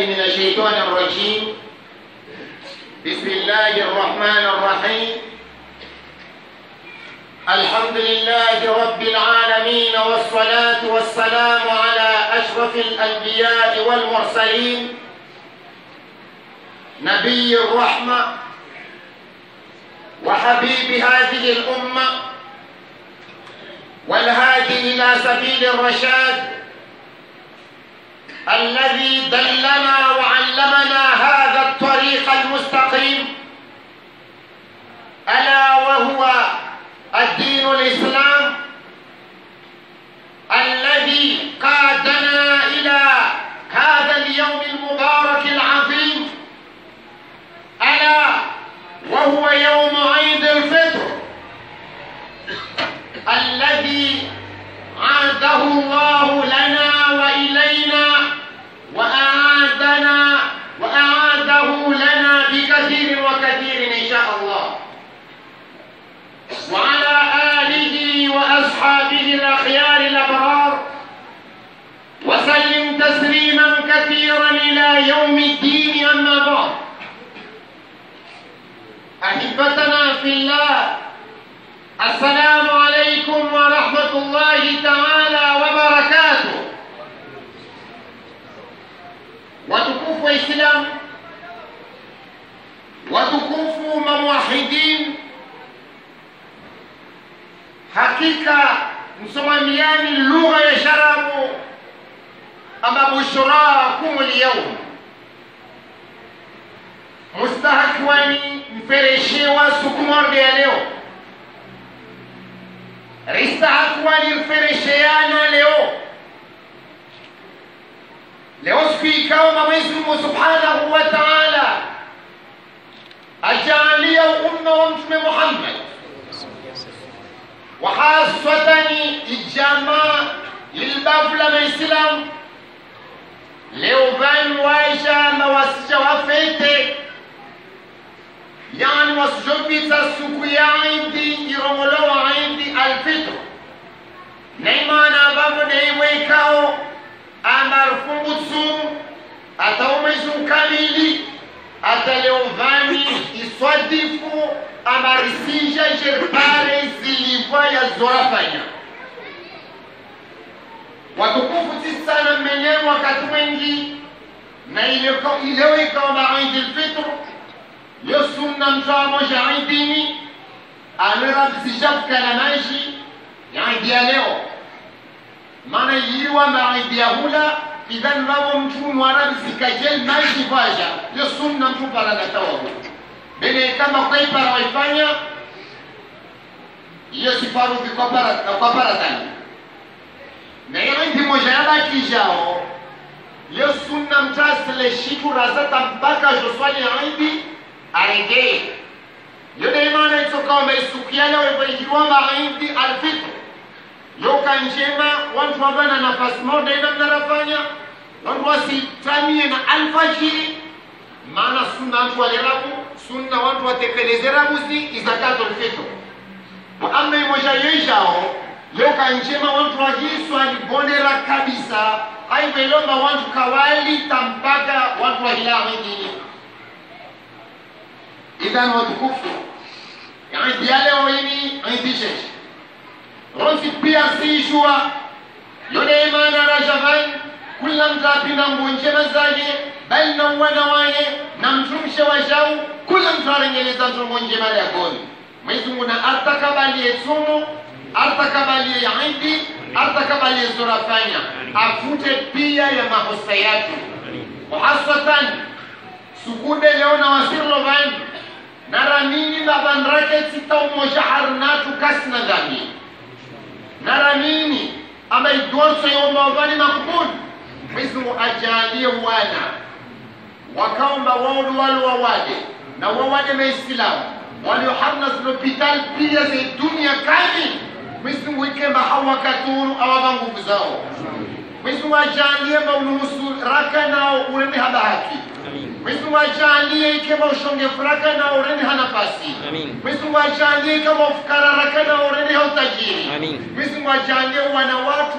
بالله من الشيطان الرجيم. بسم الله الرحمن الرحيم. الحمد لله رب العالمين والصلاة والسلام على أشرف الأنبياء والمرسلين. نبي الرحمة وحبيب هذه الأمة والهادي إلى سبيل الرشاد. الذي دلنا وعلمنا هذا الطريق المستقيم. ألا وهو الدين الإسلام الذي قادنا إلى هذا اليوم المبارك العظيم. ألا وهو يوم عيد الفطر الذي عاده الله لنا وإلينا وأعادنا وأعاده لنا بكثير وكثير إن شاء الله وعلى آله الأخيار الأبرار. وسلم تسليما كثيرا إلى يوم الدين أما بعد. أحبتنا في الله السلام عليكم ورحمة الله تعالى وبركاته. wa Islamu, watukufu mamwahidin, hakika msomamiani lugha ya sharabu ama bushrakum lyaum mustahakwani mfereshewa sukumorde ya leo. Ristahakwani mferesheana leo. Leo siku ikawa Subhanahu wa Ta'ala خاصة الجماع للبافلا من السلام لوبان وايشا مواسشا وفيتي يعني وسجبتا سكويا عندي يرمولو عندي الفطر نيمانا بابو نيويكاو أمر فمبتسوم أتوميزو كاميلي ataleovani iswadifu amarisija jerpare zilivwa ya zorafanya watukufu si sana mmenyewe wakati wengi na ileo ikaomba idi lfitru yo sunna mtoa moja idini amerabzijafukana maji ya idi ya leo maana iliwa maidi ya hula idhan wao mtu mwarabi zikajel maji vaja yo sunna mtu parana tawabu. Bene kama kwa ipara waifanya iyo sifarudhi kwa para kwa para tani na iyo ndi moja yaba kijao yo sunna mtasle shiku razata mpaka joswali aidi arege yo de maana itoka wameisukia leo ivoijirwa maidi alfitr yoka njema wantu wabana nafasi moja ina mnarafanya. Wantu wasitamie na alfajiri maana sunna antu walerabu sunna wantu watekelezerabuzi izakatolfito amma imoja yejao yoka njema wantu wahiswa kabisa. Haivelomba wantu kawali tampaka wantu wengine idhan watukufu ya leo ini ronsi pia siishua yode imana rajavan kula mtapina mbunjema zake bali na mwana waye na mtumshe wa jau kula mtu arengeleza mtumbo njema ya goni Mwenyezi Mungu na atakabalie tsumu atakabalie idi atakabalie zorafanya afute pia ya makosa yake. Wahasatan sukude leo na wasirlo van naramini babanrake sitaumoja harnatu kasna dhamini Mara nini ama Naramini ameijuosha yombavani makubuni mwizimu ajaliye wana wakaomba wawudu walu wawade na wawade wawaje maislamu waliohamna zinopitali pia ze dunia kani mwizimu wike hawakaturu awava awabangu kuzao mwizimu ajaliye maunuhusu raka nao ulemi haba hakiki Mwenyezi Mungu ajalie kama ushonge furaka na urene hana pasi. Amin. Mwenyezi Mungu ajalie kama ufukara raka nao urene hautajiri Amin. Mwenyezi Mungu ajalie wana watu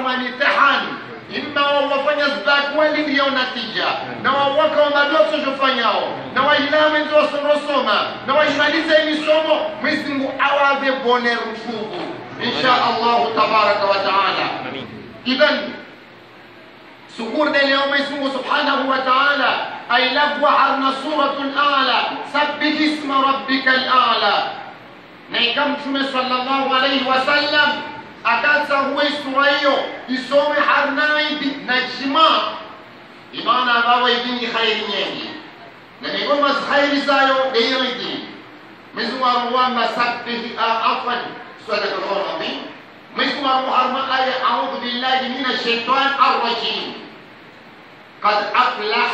Ima mitihani imma wawafanya zbakweli ndiyo natija na wawaka wamadoso jofanyao na wailamu nzosomrosoma na waimaliza imisomo Mwenyezi mungu awabe bone rufugu insha allahu tabaraka wa taala Amin. idhan سكورنا اليوم اسمه سبحانه وتعالى. أي لف وحرنا صورة الأعلى. سبح اسم ربك الأعلى. نيكم شمي صلى الله عليه وسلم؟ أكاسا هو إسرائيو يسوم حرنا نجمع. إمانا غاوة يبيني خير نيني. نيكم مز خير زايو غير دي مزوار وما سبح أفن سؤالك الله مزوار هو آية أعوذ بالله من الشيطان الرجيم. قد أفلح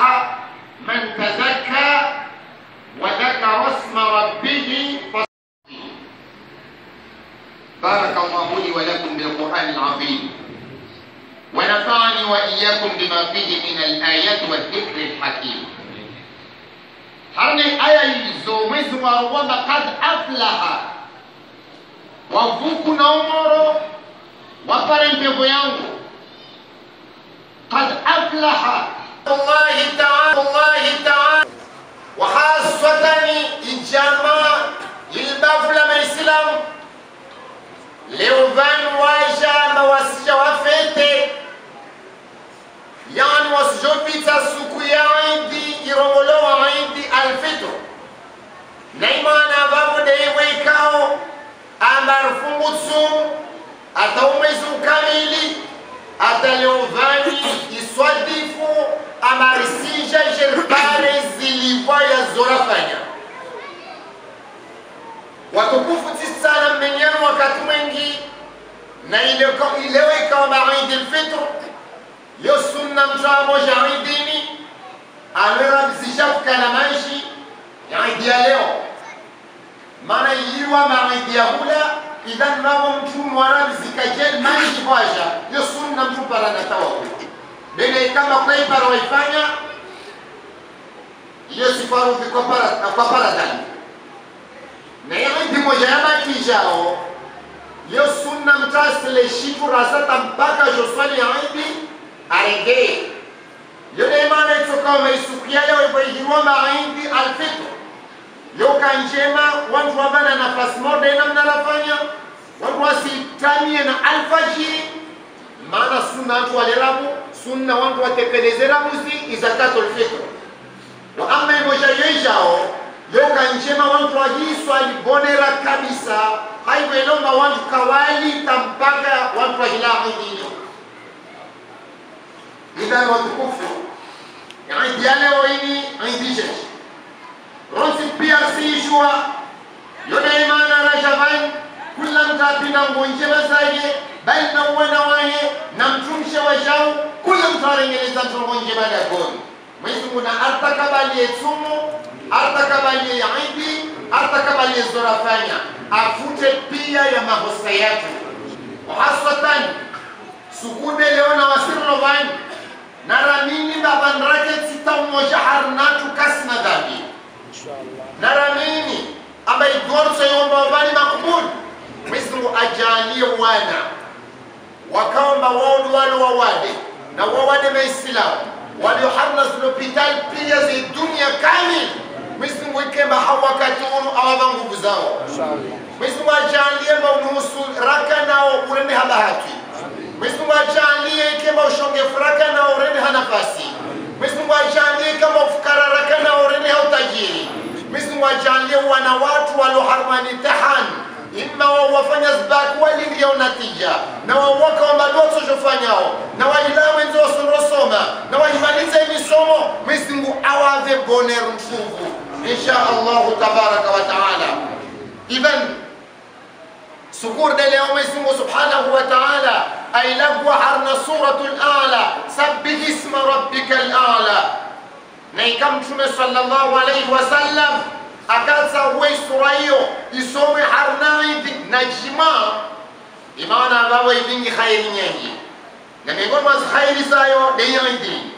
من تزكى وذكر اسم ربه فصلى بارك الله لي ولكم بالقرآن العظيم. ونفعني وإياكم بما فيه من الآيات والذكر الحكيم. hizo mwezi wa kwamba kad aflaha wavuku na Umaro, wapare mbegu yangu. Qad aflaha. Allahi taala Allahi taala. Wa hasatan ijamaa ilibafula maisilamu leo vanu wajama wasija wafete yani wasijopita suku ya idi irongolowa idi alfito na imana vavo deiweikao amarfungu tsumu ataumwezi ukamili ataliovani iswadifu amarisija jerbare ziliwa ya zorafanya. Watukufu tisana mmenyenu wakati mwingi na ileo ikawa maidi lfitr yo sunna mtwa moja idini alweramzisha kukana maishi idi ya leo maana yiwa maidi ya hula idhan mamo mtu mwaramzika jel maishi kwaja yo sunna mtu para na tawakul bene kama kwa para waifanya iyo sifaru kwa para kwa para dali na idi moja ya bakijao yo sunna mtasile shifu rasata mpaka joswali ya idi arege yo ne maana itoka umeisukia leo ipoijirwa maindi alfitr yo kanjema watu wabana nafasi moda namna mnalafanya. Watu wasitanie na alfajiri. Maana sunna watu walerabu sunna watu watekelezerabuzi izakatul fitr wa amma imoja yejao yo kanjema watu wahiswa kabisa. Haivo ilomba watu kawali tampaka watu wahilahidini idhan watukufu. Idi ya leo ini idi ronsi pia siishwa yona imana rajavan kula mtapinda ngonjeba masaje bali na uwana waye na mtumshe wa jau kula mtarengeleza mtongonjeba dagoni mwezi mungu na artakabalie tsumu artakabalie idi ya zorafanya. Afute pia ya mahosa yatu. Haswatan sukude leona wasirlovani naramini babanrake sitaumoja harnatu kasina dhambi naramini ambaye gorso yomba wavali makubuli Mungu ajalie wana wakaomba waudu wale wawade na wawade maislamu walioharna zilopitali pia zi dunia kamili. Mungu ikemba hao wakati unu awava nguvu zao. Mungu ajalie maunuhusu raka nao urende habahati Mungu ajalie ikemba ushonge furaka nao urende hanafasi Mwesu wajalie kama ufukararaka na oreni hau tajiri. Mwesu wajalie wana watu waloharmani tahani imma wao wafanya zbaku waliingia natija na wao wakaomba doto jofanyao na wailame ndio surosoma na waimalize misomo misingu awave boneru mfungu insha Allah tabaraka wa taala idan sukur de leo misingu subhanahu wa taala أي لغوحرنا سورة الآلة. سبح اسم ربك الآلة. نيكم شمي صلى الله عليه وسلم؟ أكاد هوي سورة إيو إسوم حرنا نجمع. إمانا باوي دين خير نيهي لما يقول ماز خير سايو دي يدين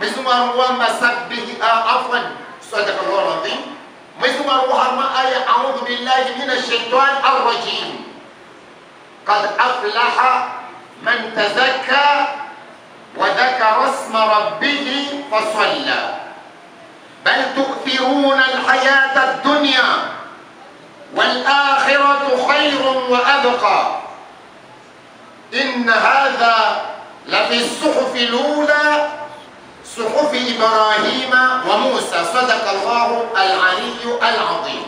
مثل ما هو ما سبح آه، عفوا. صدق الله العظيم. مثل ما هو ما آية أعوذ بالله من الشيطان الرجيم. قد أفلح man tazakka وذكر اسم ربه فصلى. بل تؤثرون الحياة الدنيا والآخرة خير وأبقى. إن هذا لفي الصحف الأولى صحف إبراهيم وموسى. صدق الله العلي العظيم.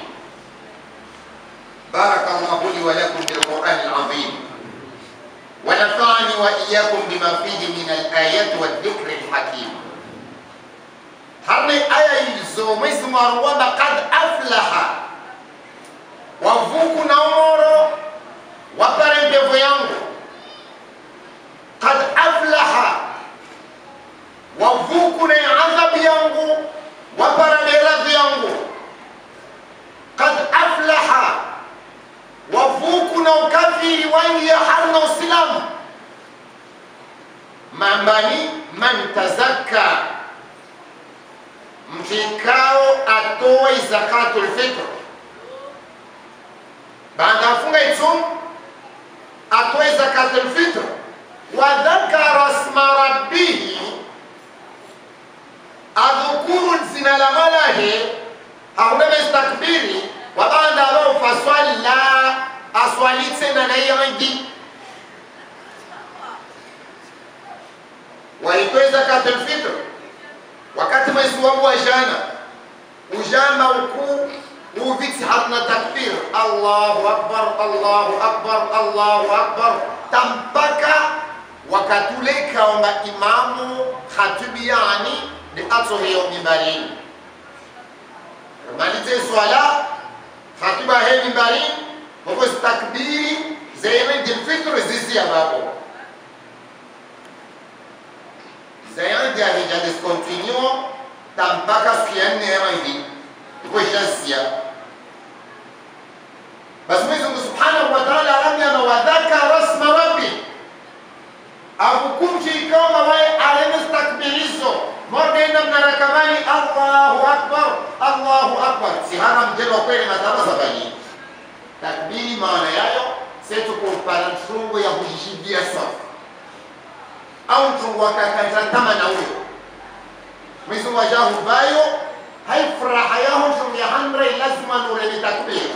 بارك الله لي ولكم بالقرآن العظيم. ونفعني وإياكم بما فيه من الآيات والذكر الحكيم. هذه آية يزومي سمروا قد أفلح وفوكو نورو وقرن بفيانو قد أفلح وفوكو نعذب يانو وقرن إلاث يانو قد أفلح وفوكو نوكا روايه حرنا وسلام ما ماني؟ من تزكى. مفيكاو أتوي زكاة الفطر. بعد أفونا يتوم أتوي زكاة الفطر. وذكر اسم ربه أذكر الزنا لغلاه اغنم استكبيري وبعد افونا فصل aswali tena na yidi waitoe zakatul fitr wakati mwezi wangu wa jana ujama ukuu uviti hatuna takbir allahu akbar allahu akbar allahu akbar. Tampaka wakati ule ikaomba imamu khatubiani ni atoheyo mimbarini malize swala khatiba he mimbarini moko takbiri zeyene dilfitr zizi ya babo zayandi alija discontinue. Tampaka siku ya hivi Kwa shasia. basi Mwenyezi Mungu Subhanahu wa Ta'ala alamyama wadhakara rasma rabbi. Akukumchi ikoma wae alemustakbilizo ina mnarakamani Allahu akbar Allahu akbar. Si haram jelo kweli mataba sabani takbiri maana yayo setu kumpara mfungo ya kujishidia safu au mtu wakakata kama na huyo Mwenyezi Mungu ajahu bayo hai furaha yao mtu ya hamra lazima nureni takbiri.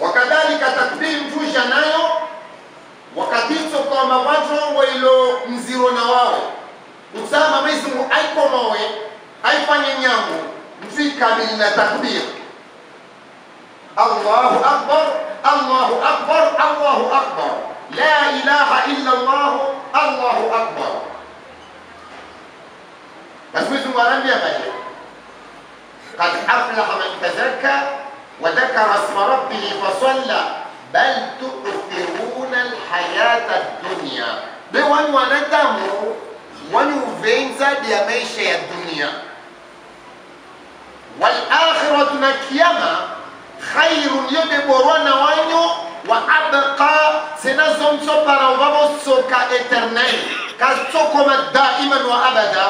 Wakadhalika takbiri mtusha nayo wakatiso kwamba watu wailo mziro na wawe. Usama Mwenyezi Mungu aikomowe aifanye nyangu في كلمة تكبير الله أكبر الله أكبر الله أكبر. لا إله إلا الله الله أكبر. تسويس ولم يبلغ. قد أفلح من تزكى وذكر اسم ربه فصلى. بل تؤثرون الحياة الدنيا. بوان وندمو وانو فينزا دي الدنيا. والآخرة نكيما خير يدبرون وانيو وأبقى سنزم صبر وبصوكا إترنيل كاستوكما دائما وأبدا.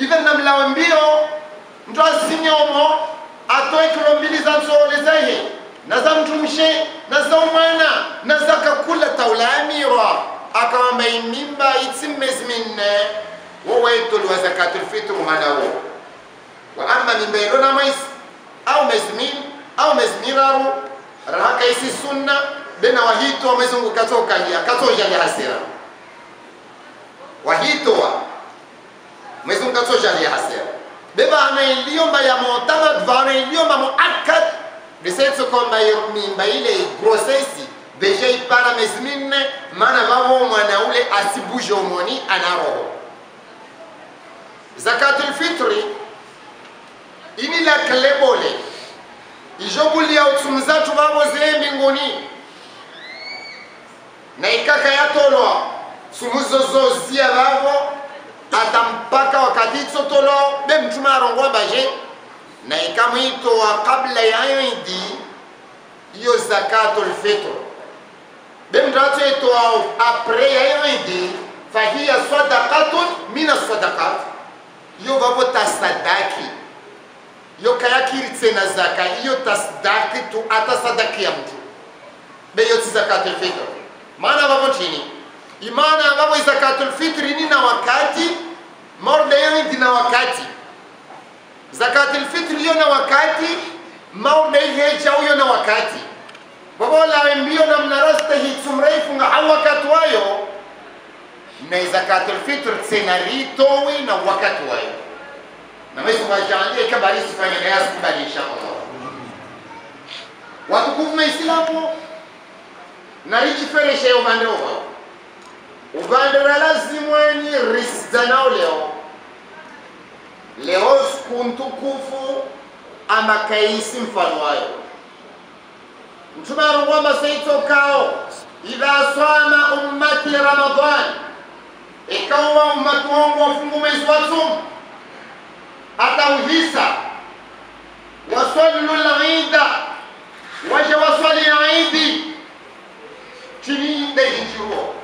إذا نم لو نبيو نتوى سينيومو أتوي كرومبيلي زانسو لزيه نزام تمشي نزام مانا نزاكا كل تولى أميرا أكما بين مينبا يتسمز منا ووايتو الوزكاة الفطر مانا ووايتو وأما من ميس أو مزمين أو مزميرارو راه كايسي سنة بين وهيتو ومزمو كاتو كايا كاتو جاني حسيرا. وهيتو مزمو كاتو جاني حسيرا. بما أنا إليوم بيا معتمد وأن إليوم مؤكد لسيت سكون بيا مين بيا لي بروسيسي. بجاي بارا مزمين ما أنا ما هو ما أنا أولي أسيبو جوموني أنا روحو. زكاة الفطري ini la klebole ijobulia utsumzatu vavo zee mbinguni. Na ikaka yatolwa sumuzozozia vavo ata mpaka wakati itsotolo be mtume arongwa baje. Na ikamwitoa kabla yayo idi iyo zakatul fitr be mtu atoitoa apres yayo idi fahiya sadaqatun min asadaqat iyo vavo tasadaki yo kayakiritse na zaka iyo tasadaki tu ata sadaki ya mtu. Be yo ti zakatul fitr. Maana babo chini imana vavo zakatul fitri ni na wakati morda yo ndi na wakati. Zakatul fitri yo na wakati maorde hecha uyo na wakati. Babo la mbio na mnarasta hitsumreifunga hau wakati wayo na zakatul fitr tsena ritowi na wakati wayo na wewe wajalie kabari kwa na yasi kubali inshallah watukufu maislamu na richifereshe upande huo upande wa lazimweni risidhanao leo leo siku ntukufu ama kaisi mfano wayo. Mtume arongwamba seitokao idha swama ummati ramadan ikawa ummati wangu wafungu mwezi wa tumu atauhisa wasallu lida waje waswali idi chini da hinjiruo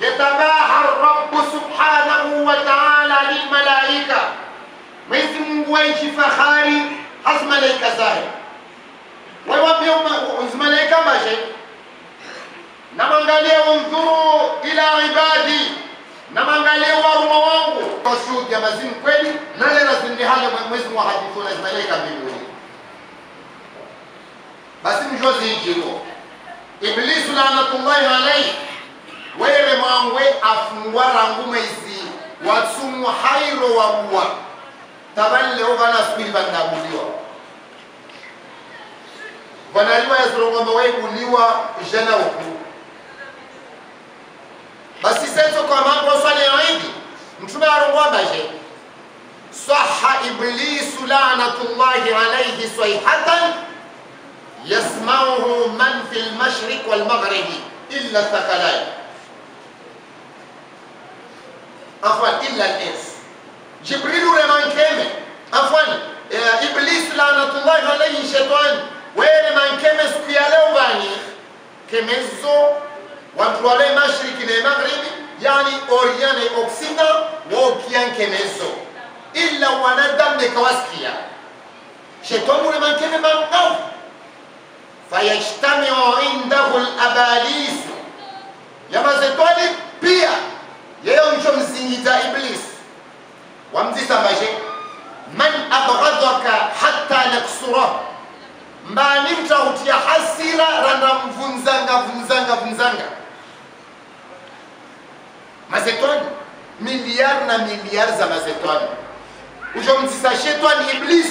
yatabaha rabu subhanahu wa taala lilmalaika mwezi mungu waishi fahari hasimalaika zahe waiwambia malaika mashe namwangalia undhuru ila ibadi. Namwangalia waruma wangu shuhudi ya mazimu kweli nale nazindi hale mwezi mwa hadithu na malaika mbinguni basi mjozi hijiro iblisu laanatullahi alaihi were mwangwe afungwa rangu mwezi watsumu hairo wabuwa tabalileo vana sukuli vandabuliwa vanaliwa yazirongomba waibuliwa jana uku. Basi seto kwa mambo aidi mtume arongombaje saha iblisu lanatullahi alaihi swayhatan yasmauhu man fi lmashriq walmaghribi illa thakalain afwan illa lins jibrilu remankeme afwan eh, iblis lanatullahi alaihi shetani. Were mankeme siku ya leo bani kemezo watu wale mashriki na maghribi yani orijinal oksina oksinda no kemeso. Illa wanadam de kawaskiya shetomure man kene man qaw fayajtamiu indahu labalis yamazetwali pia. Yeyo ncho mzingiza iblis. Wamzisa wamzisambaje man abghadaka hatta naksura mbani mtahutia hasira randa mvunzanga vunzanga vunzanga, vunzanga mazetwani. Miliar na miliar za mazetwani. Ujomzisa shetwani iblis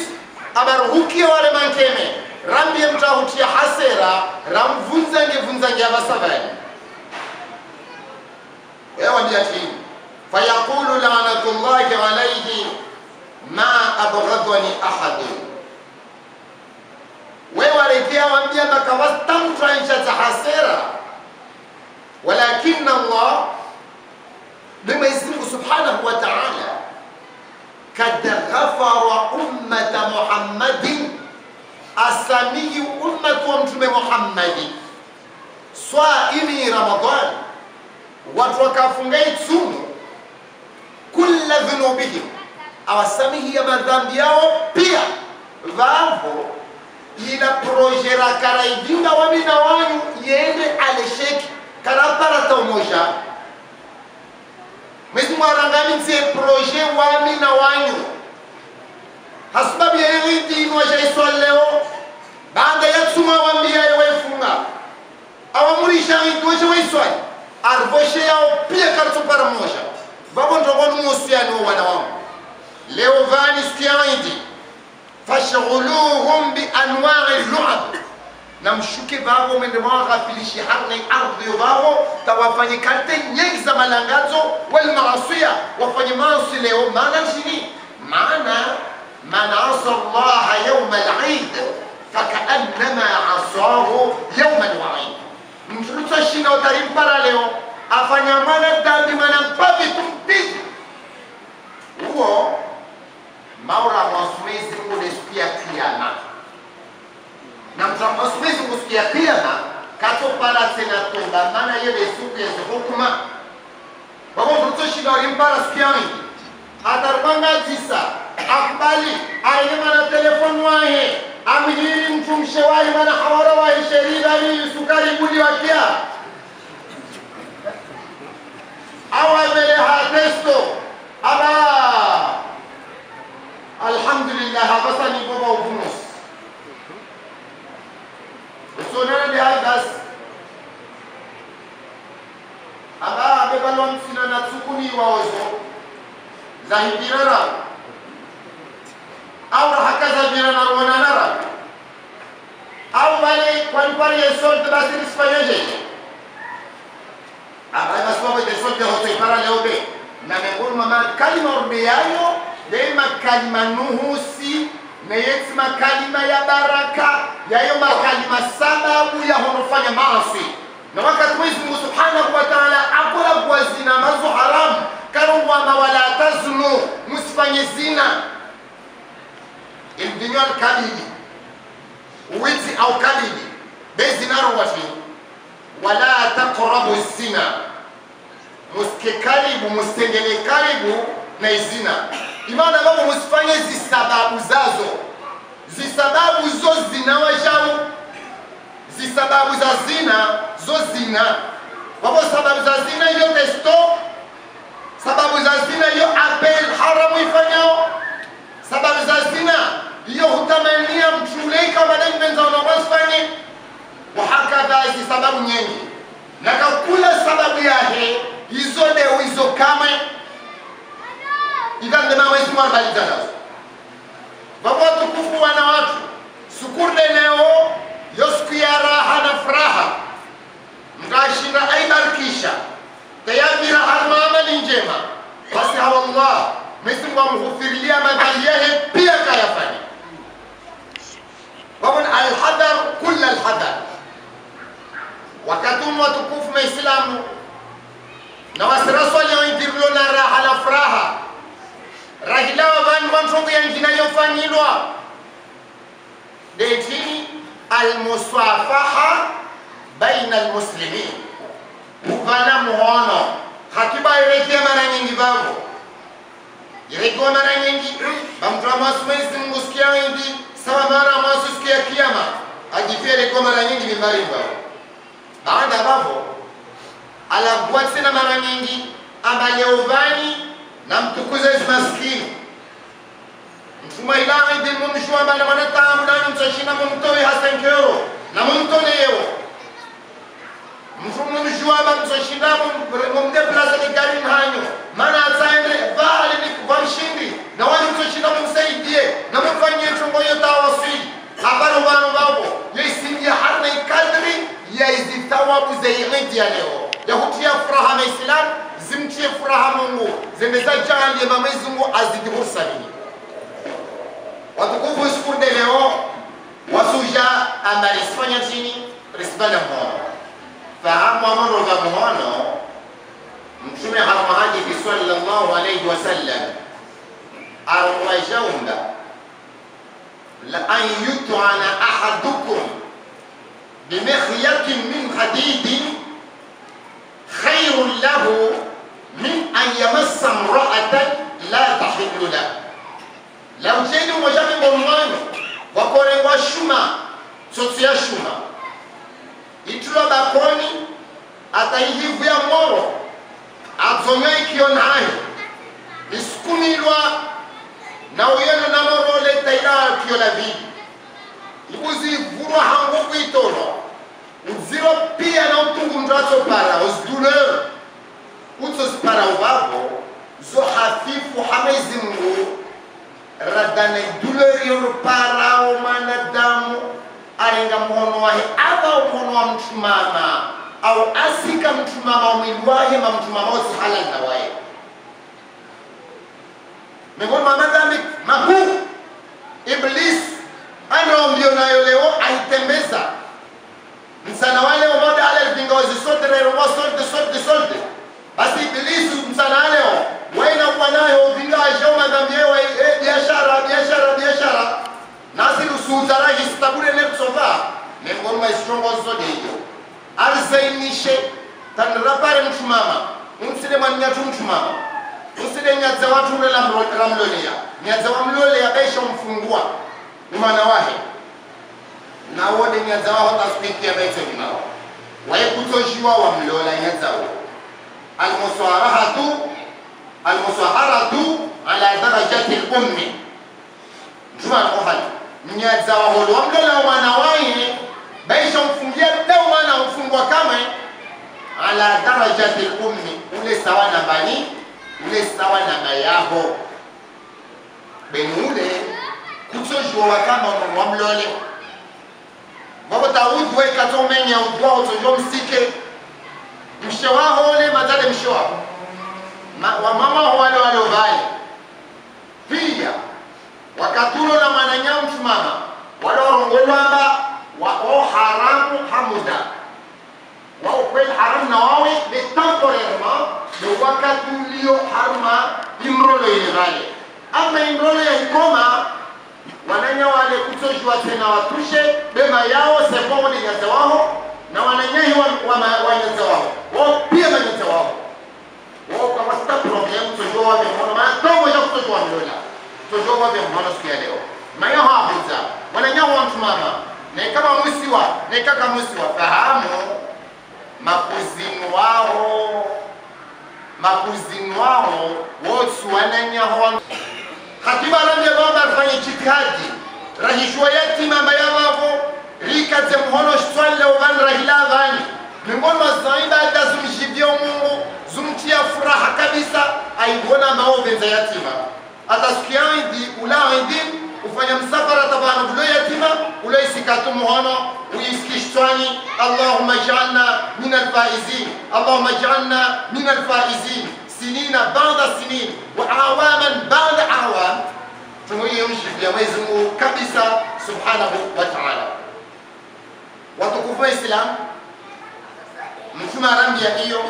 abaruhukie wale mankeme. Rambie mtahutia hasera ramvunzange vunzange avasavani wewambia chini fayaqulu lanatullahi alaihi ma abghadhani ahadun wewarekea wambia makawastamtransha hasera. Walakina allah بما يسلمه سبحانه وتعالى. قد غفر أمة محمد أسامي أمة أمتم محمد. سواء إني رمضان وتركا فنغي تسوم كل ذنوبهم. أو أسامي يما ذنبياو؟ بيا ذنبو إلى بروجيرا كرايدين ومن وانو على شك كرابرة موشا umoja mwezi mwarangamitsie proje wamina wanyu. Hasibabu yeyoidinwaja iswali leo baada yatsuma wambia yewefunga awamurisha idwaje waiswali arvoshe yao pia kartopara moja vavo ndogonu musiani wana wangu leo vani siku ya idi fashghuluhum bianwai luab na mshuke vavo mende mwaghafilishi harnai ardhi vavo tawafanye karte nyingi za malangazo walmaasiya wafanye maasi leo maana nchini maana من عصى الله يوم العيد فكأنما عصاه يوم الوعيد mtulusashina utarimpara leo afanya mana dhambi mana mpavi tumpizi huo maura mwasumezi mungu ni siku ya kiama na mutamba siku hizi kusikia yele suke ya yevesukenze wako vakonzurutso shida uri mpala wengi atarubanga atarupangadzisa akbali aine mana telefoni wahe amhiri mtumshe wahe mana hawara wahe sherida viyusukari budi wakia awa mele hatesto aba alhamdulillah abasani boba uvunosi usonana de hagas aba abebalwa msina na zahibirara au vale kwalipari yesolte basi risfanyeje abaya basiwabo hotoipara leobe. Na mengoni mama kalima nuhusi neyeti makalima ya baraka yayo makalima sababu ya honofanya maasi. Na wakati Mwenyezi Mungu Subhanahu wa Ta'ala akola kuwazina mazo haramu. Wa wala tazlu musifanye zina. Ildinywa kalidi. Uwezi au kabidi bezinarowati wala taqrabu zina. Musike karibu musitengele karibu na izina imana babo musifanye zisababu zazo. Zisababu zo zina zinawajau zisababu za zina zo zina. Babo sababu za zina iyo testo. Sababu za zina iyo apel haramu ifanyao. Sababu za zina iyo hutamania mchuleka badanibenzanamasfanye wahakadha hizi sababu nyingi. Na kakula sababu yahe izo leo izo kamwe Mungu mbali nazo baba watukufu wana watu sukurde leo yo siku ya raha na furaha mkashinda aibarikisha tayamira harma amali njema. Basi hawallah Mwenyezi amghufirilia madhambi yake pia kayafanya. Wabon alhadar kulla alhadar. Wakati watukufu maislamu na wasiraswali waindirilo na raha na furaha rahilawa vanhu vantongo yanjina yofanyilwa detini almusafaha baina almuslimin. Kuvana muhono. Hatibaireke mara nyingi vavo irekiwa mara nyingi bamtwa masu Mwenyezi Mungu hindi sawa mara masu sikia kiyama ajifierekiwa mara nyingi mimbari vavo baada vavo alagua tena mara nyingi ambalyeuvani na mtukuze maskini mfuma ilahi din mumshwa bana wana taamu nani mtashina mumtoe hasan kero na ba mtashina mumde plaza ni gari mhanyo mana atsaende vahali ni kubamshindi na wani mtashina mumsaidie na mumfanyie chungo yo tawasili habari wano babo yesindia harna ikadri ya izi thawabu iridi ya leo. Ya hutia furaha na islam zimtie furaha Mungu, zimezajalie Mwenyezi Mungu azidi mursalini. Watukufu, siku nde leo. Wasuja amarisifanya chini risibana mhono fahamu amano za mhono mtume harumahajiki sallallahu alayhi wasallam arumwajaunda la an yutana ahadukum bimihyatin min hadidin khairun lahu من أن يمس امرأة لا تحل له لو جيد وجاب بموانو wakore wa shuma tsotsi ya shuma itulwa bakoni ataihivu ya moro adzome ikiyo nayo isukumilwa na uyeno na morole taila kiyo la vidi ikuzivurwa utsos para ubavo zo hafifu hamezi Mungu. Radana douleur yono para o manadamu alenga mkono wahe ava mkono wa mtu mama au asika mtu mama mwili wahe ma mtu mama osi halal na wahe miongoni mwa madhambi makuu iblis anaombio nayo leo aitembeza msana wale umoja ale vingozi sote rero wa sote sote sote basi ibilisi msana leo waina kuwa nayo vinga ajo madhambi yewe eh biashara biashara biashara. Nasi usutara istabule ne kusova ne ngoma istrongo zote hiyo. Arzainishe tanrapare mtu mama umsile mwanyatu mtu mama usile nyadza watu ule lamlolea nyadza wamlolea besha umfungua umana wahe. Nawode nyadza waho vinao waye kutoshiwa wamlola nyadzawo almusarahatu almusaharatu ala darajati lummi mtume anakohali mnyaza waholo wamlola mwana waye baisha mfungia dau mwana mfungwa kame ala darajati lummi ule sawa na bani ule sawa na mayaho benule kutsojua kama ono wamlole vavota udwe katomenya udwa utojo msike mshe waho ole matale mshe waho Ma, wamamaho wale wale vale pia wakatulo na mwananyao mtumama wale warongolwamba wao haramu hamuda. Wao kweli haramu na wawe ni temporairement ni wakati ulio harma imrolo yenevale vale. Ama imrolo ya ikoma wananya wale kutojua tena watushe bema yao sepo ni nyaza wao na wananyahi wa, wa, wa wao. Wao pia manyaza wao. Wao kama sita problem kutojua wa mmono maana tomo ya kutojua mlola kutojua wa mmono siku ya leo. Maya hafiza wananya wa mtu mama. Na kama musiwa na kaka musiwa fahamu? Makuzini wao. Makuzini wao. Wote wananya wa hatima ndio baba afanye jitihadi. Rahishwa yatima mba yavavo rikaze muhono shitwalile uvan rahila vani miongoni mwa zaibada zumshivyo mungu zumtia furaha kabisa aivona maovenza yatima. Atasukiaidi ulaidi ufanya msafara tabana vulo yatima uloisikatu muhono uyiskishtwani allahuma jalna min alfaizin allahuma jalna min alfaizin sinina bada sinin wa bada awam. Mwenyezi Mungu kabisa subhanahu wa. Watukufu wa Islam, mtume arambia hiyo.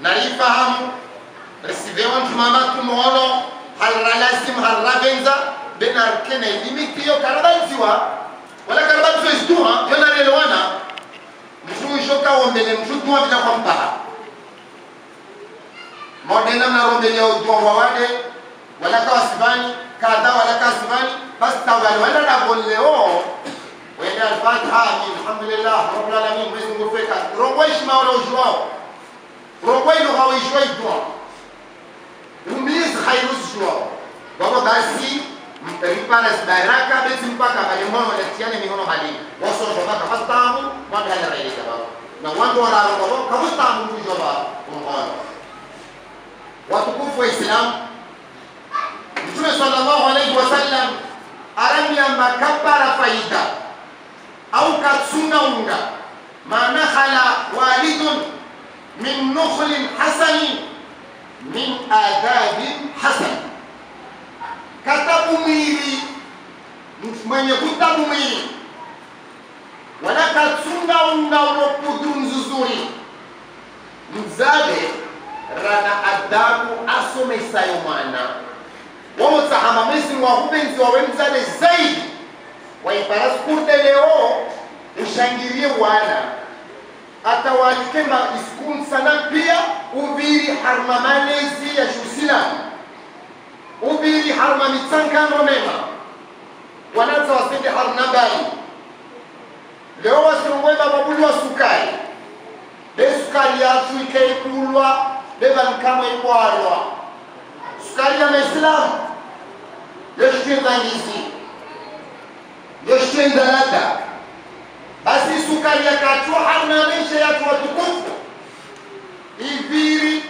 Nalifahamu risivewa mtumama tumuhono halralasim halravenza benarkene limitiyo karabanziwa wala karabanziwa isituha yonarelewana mtu ishokawombele mtu tuwa vina kwa mpaha. Modena mnarombelea uduwa wawade wala kawasibani kadha wala kasibani basi tawali wala dagolleo وين الفاتحة الحمد لله رب العالمين Mwenyezi Mungu feka rogoishi maolojo wao rogoilo hawaishwaitwa umbizi hairuzishwao wabo gasi riparas baraka bezi mpaka balimoyo latiane mihono halini wasojo baka fastamu wadhala railika babo na wandu wararo babo kabustamu mujo babo umhono watukufu wa Islamu Mtume sallallahu alayhi wasallam aramya makabara faida au katsuna unga. Maana walidun min nukhlin hasanin min adabin hasan. Katabumiri mwenye kutabumiri wala katsunga unga ulokudu nzuzuri mzabe rana adabu asomesayo mwana. Wamutahama mezi wahubenzi wawe mzale zaidi waiparaskunde leo ushangirie wana atawalikemba iskun sana pia uviri harma malezi ya shusilamu uviri harma mitsankano mema wanaza wasende harna bali leo wasirongwe wa sukari be sukari yatu ikaikulwa bebankamwe ikwalwa. Sukari ya maislamu yoshitwendangizi yoshitwendalada basi sukari yakatwa harna maisha yatu watukufu. Iviri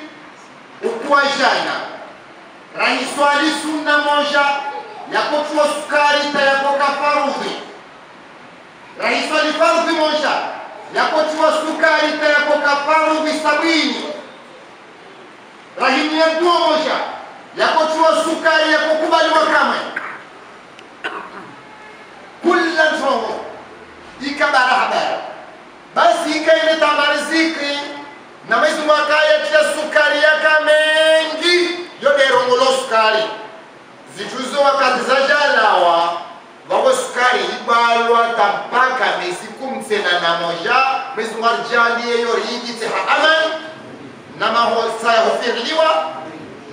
ukuwajana rahiswali sunna moja yakotuwa sukari tayakoka farudhi. Rahiswali farudhi moja yakotiwa sukari tayakoka farudhi sabini. Rahimu ya duo moja yakotiwa sukari yakokubaliwa kamwe kulla ntongo ikabara habara basi ikaileta zikri na Mwenyezi Mungu akayatia sukari yaka mengi? Yoderongolo sukari zituzo wakati zajalawa vawe sukari ibalwa tampaka mezi kumtsena na moja Mwenyezi Mungu arjalie yo rigiti ha aman na mahosa hufiriliwa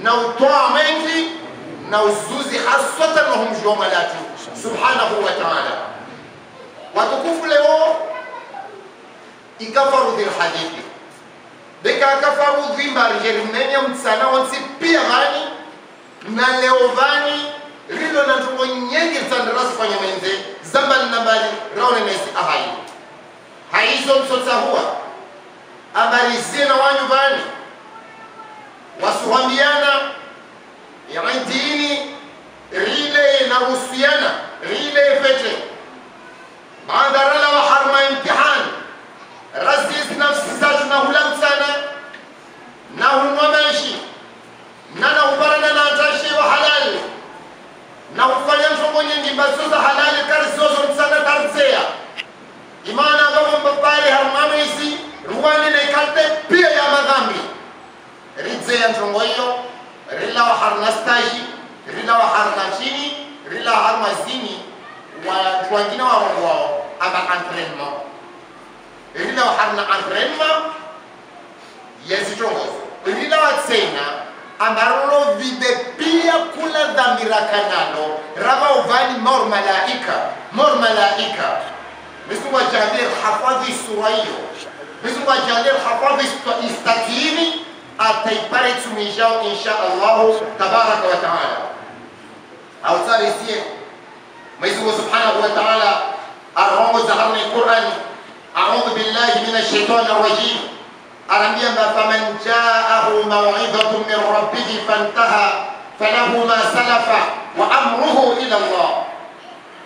na utoa mengi? Na uzuzi malatu subhanahu wa ta'ala watukufu leo ikafarudhi hadithi. Neikakafarudhi dhimbar jerimnene mtsana wansi pia vani na leo vani rilo na ntungo nyingi tsandirasi fanya menze zambali na mbali raonenesi ahai. Haizo msotsa huwa abarizie zina wanyu vani wasuhambiana idini rile na inahusiana rile fete maandarala wa harma imtihani razis nafsi zatu na hulamsana na hunwamashi na na hubarana na atashi wa halali na hufanya mshongo nyingi mbazo za halali karizozo msana tarzea imana ambavyo mbapale harmamisi ruwani na ikate pia ya madhambi ridzea mshongo hiyo rila wa harna rila wa chini rila wa zini watu wengine wawongo aba entraînement enila waharna entraînement yezitogozo enila watseina ambaro vibe pia kula dhamira kanalo raba uvani mor malaika mor malaika mislu wajalir hafadhi sura hiyo mislu wajalir hafadhi istakini ataiparetsumiijao insha allahu tabaraka wataala autsarisiye ميسو سبحانه وتعالى أرهو زهرني القرآن. أعوذ بالله من الشيطان الرجيم. أرمي فمن جاءه موعظة من ربه فانتهى فله ما سلف وأمره إلى الله.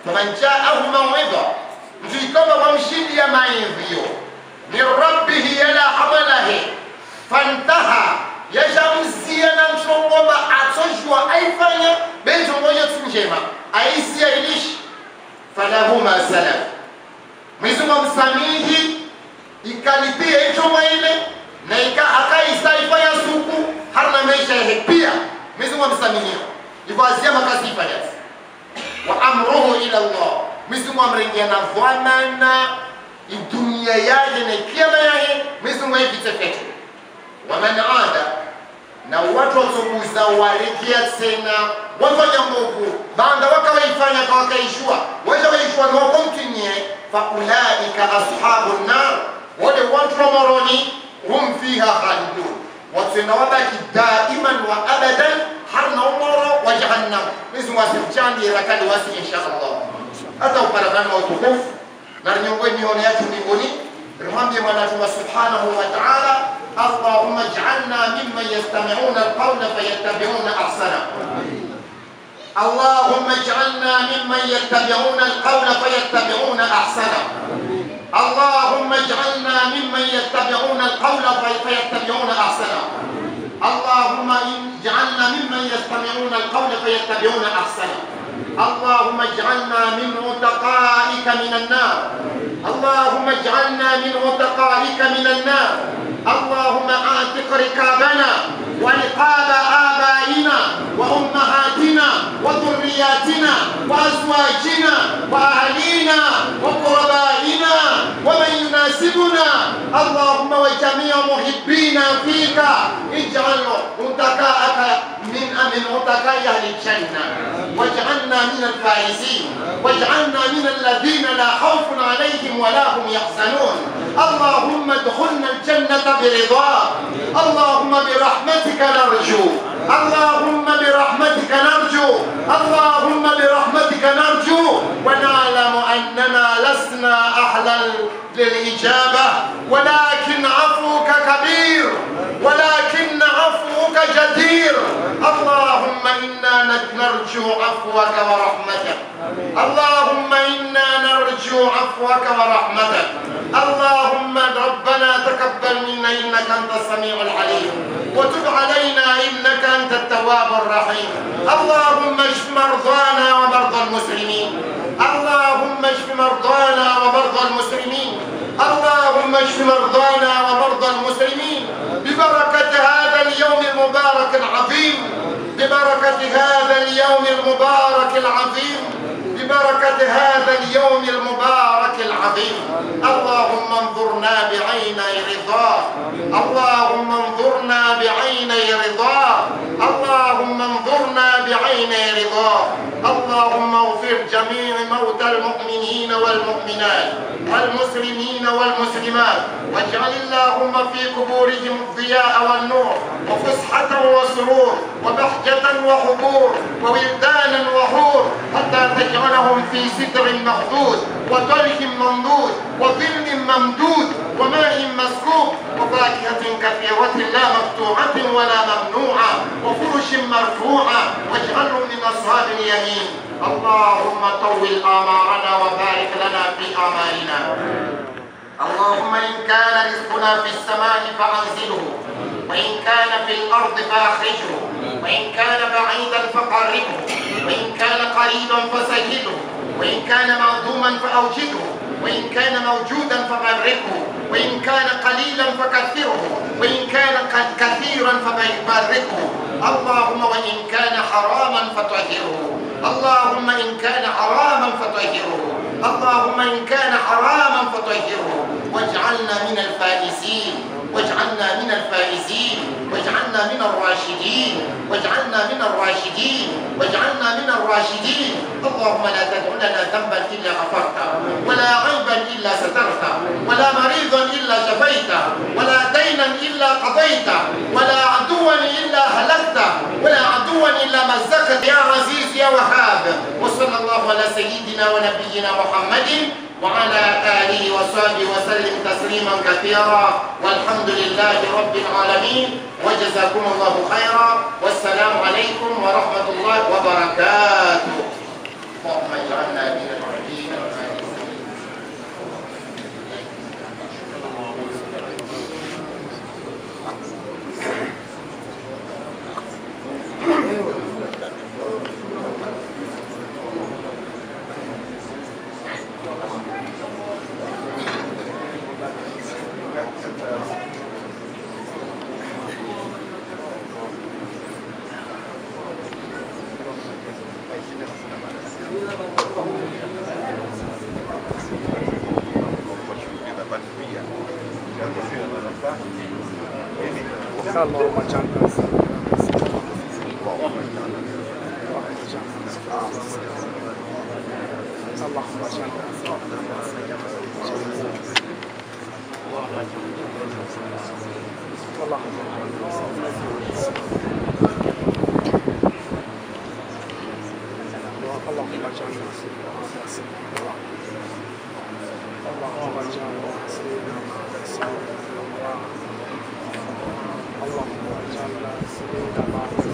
فمن جاءه موعظة mtuikoma wamshindia maivyo من ربه يلا amalahi فانتهى. Yashamsia na mchongoma atoshwa aifanya benchongoyo tunjema aisiya ilishi. Falahu ma salaf Mwenyezi Mungu amsamihi ikalipia ichoma ile na ika akaisa ifanya suku harna maisha yake. Pia Mwenyezi Mungu amsamihi hivyo azia makasifa wa amruhu ila Allah. Mwenyezi Mungu amrengia na dhamana dunia yake na kiama yake Mwenyezi Mungu ومن عاد na watu wazokuza walikia tena wafanya mungu banga wakawaifanya kawakaishua waja waishua niwakomtinye faulaika ashabu nar wode watu wa moroni hum fiha khalidun watena wabaki daiman wa abadan harna umoro wa jahannam mizungwasirchandirakadi wasi insha allah hata uparatana watukufu narinyongoe mione yatu mbinguni mwanatuma subhanahu wa ta'ala اللهم اجعلنا ممن يستمعون القول فيتبعون أحسنه. اللهم اجعلنا ممن يتبعون القول فيتبعون أحسنه. اللهم اجعلنا ممن يتبعون القول فيتبعون أحسنه. اللهم اجعلنا ممن يستمعون القول فيتبعون أحسنه. اللهم اجعلنا من متقائك من النار. اللهم اجعلنا من متقائك من النار. اللهم اعتق ركابنا ورقاب آبائنا وأمهاتنا وذرياتنا وأزواجنا وأهلينا وقربائنا ومن يناسبنا. اللهم وجميع محبينا فيك اجعل متكاءك من من متكاء أهل الجنة. واجعلنا من الفائزين واجعلنا من الذين لا خوف عليهم ولا هم يحزنون. اللهم ادخلنا الجنة برضاك. اللهم برحمتك نرجو اللهم برحمتك نرجو. اللهم برحمتك نرجو. ونعلم أننا لسنا أهلا للإجابة. ولكن عفوك كبير. ولكن عفوك جدير. اللهم إنا نرجو عفوك ورحمتك. اللهم إنا نرجو عفوك ورحمتك. اللهم ربنا تقبل منا إنك أنت السميع العليم. وتب علينا إنك أنت التواب الرحيم. اللهم اشف مرضانا ومرضى المسلمين. اللهم اشف مرضانا ومرضى المسلمين. اللهم اشف مرضانا ومرضى المسلمين ببركة هذا اليوم المبارك العظيم ببركة هذا اليوم المبارك العظيم ببركة هذا اليوم المبارك العظيم. اللهم انظرنا بعيني رضاك اللهم انظرنا بعيني رضاك اللهم انظرنا بعيني رضاك اللهم اغفر جميع موتى المؤمنين والمؤمنات والمسلمين والمسلمات. واجعل اللهم في قبورهم الضياء والنور وفسحة وسرور وبهجة وحبور وولدانا وحور حتى تجعلهم في ستر مخدود وطلح ممدود وظل ممدود وماء مسكوب وفاكهة كثيرة لا مقطوعة ولا ممنوعة وفرش مرفوعة واجعلهم من أصحاب اليمين. اللهم طول آمارنا وبارك لنا في آمالنا اللهم إن كان رزقنا في السماء فأنزله وإن كان في الأرض فأخرجه وإن كان بعيدا فقربه وإن كان قريبا فسهله وإن كان معدوما فأوجده. وإن كان موجودا فبركه وإن كان قليلا فكثره وإن كان كثيرا فباركه اللهم وإن كان حراما فطهره. اللهم إن كان حراما فطهره. اللهم إن كان حراما فطهره. واجعلنا من الفائزين. واجعلنا من الفائزين. واجعلنا من الراشدين. واجعلنا من الراشدين. واجعلنا من الراشدين. اللهم لا تدع لنا ذنبا إلا غفرته ولا عيبا إلا سترته ولا مريضا إلا شفيته ولا دينا إلا قضيته ولا عدوا إلا هلكته ولا عدوا إلا مزقت يا عزيز يا وهاب وصلى الله على سيدنا ونبينا محمد وعلى آله وصحبه وسلم تسليما كثيرا والحمد لله رب العالمين. وجزاكم الله خيرا. والسلام عليكم ورحمة الله وبركاته. اللهم اجعلنا من العليم اللهم اجعلنا اللهم اجعلنا اللهم اللهم اجعلنا اللهم اجعلنا سيدنا اللهم Thank you.